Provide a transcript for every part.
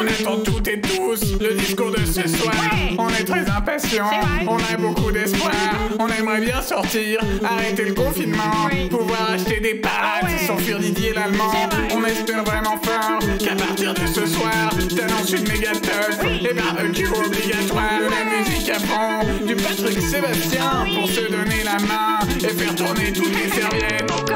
On attend toutes et tous le discours de ce soir. On est très impatients, on a beaucoup d'espoir. On aimerait bien sortir, arrêter le confinement, pouvoir acheter des pâtes, ouais. sans fuir Didier l'Allemand. On espère vraiment fort qu'à partir de ce soir, t'annonces une méga teuf oui. et barbecue obligatoire. La musique à fond du Patrick Sébastien pour se donner la main et faire tourner toutes les serviettes.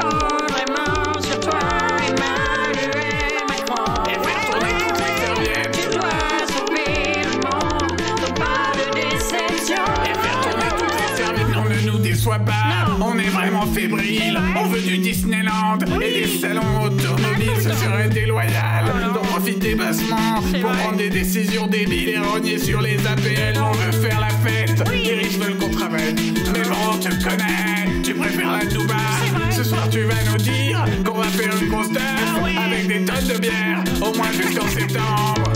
Déçois pas, on est vraiment fébrile. On veut du Disneyland et des salons automobiles, ce serait déloyal. Donc profitez bassement pour prendre des décisions débiles et rogner sur les APL. On veut faire la fête, les riches veulent qu'on travaille. Mais bon, on te connaît, tu préfères la Touba. Ce soir, tu vas nous dire qu'on va faire une grosse teuf avec des tonnes de bière, au moins jusqu'en septembre.